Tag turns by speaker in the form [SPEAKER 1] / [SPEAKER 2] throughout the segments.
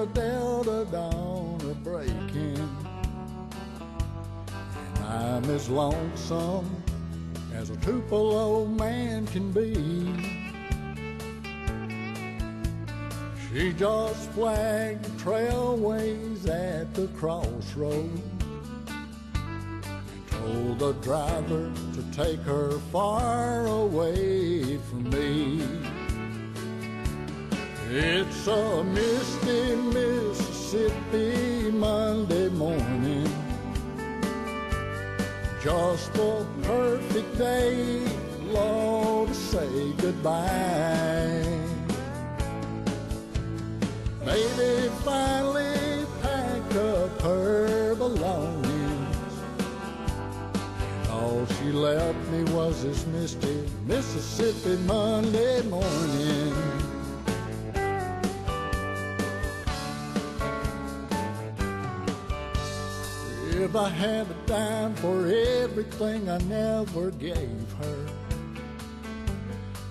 [SPEAKER 1] the Delta dawn of breaking. And I'm as lonesome as a Tupelo man can be. She just flagged trailways at the crossroads and told the driver to take her far away from me. It's a misty Mississippi Monday morning. Just the perfect day, Lord, to say goodbye. Baby finally packed up her belongings. All she left me was this misty Mississippi Monday morning. If I had a dime for everything I never gave her,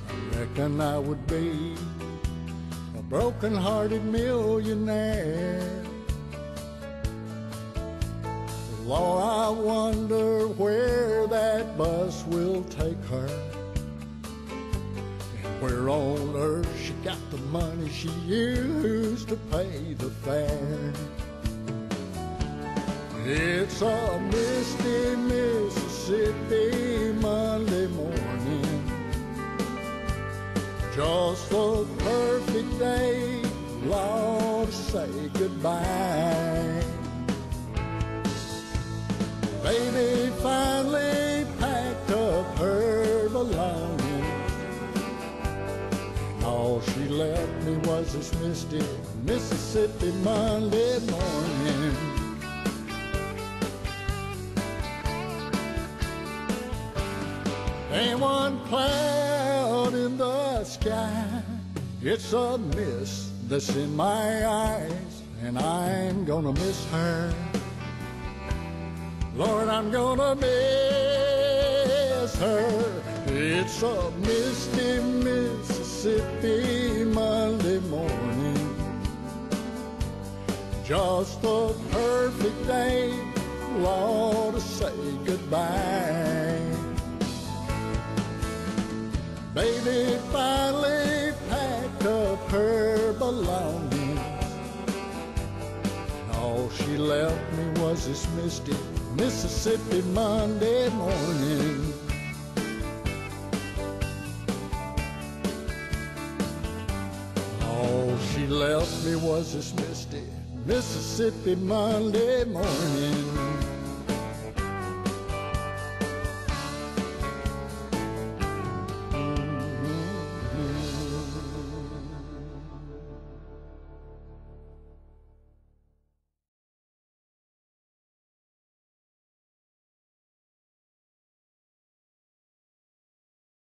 [SPEAKER 1] I reckon I would be a broken-hearted millionaire. Lord, I wonder where that bus will take her. And where on earth she got the money she used to pay the fare. It's a misty Mississippi Monday morning. Just the perfect day, Lord, to say goodbye. Baby finally packed up her belongings. All she left me was this misty Mississippi Monday morning. Ain't one cloud in the sky. It's a mist that's in my eyes, and I'm gonna miss her. Lord, I'm gonna miss her. It's a misty Mississippi Monday morning. Just the perfect day, Lord, to say goodbye. Her. All she left me was this misty Mississippi Monday morning. All she left me was this misty Mississippi Monday morning.